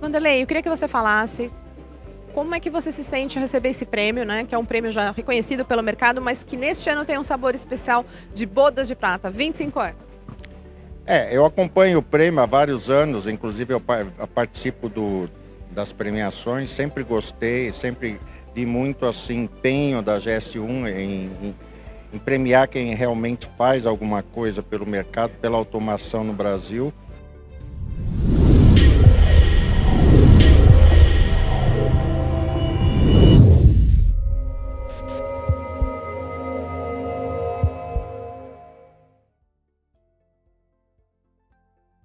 Vanderlei, eu queria que você falasse como é que você se sente ao receber esse prêmio, né? Que é um prêmio já reconhecido pelo mercado, mas que neste ano tem um sabor especial de bodas de prata, 25 anos. É, eu acompanho o prêmio há vários anos, inclusive eu participo do, das premiações, sempre gostei, sempre vi muito assim empenho da GS1 em, em, em premiar quem realmente faz alguma coisa pelo mercado, pela automação no Brasil.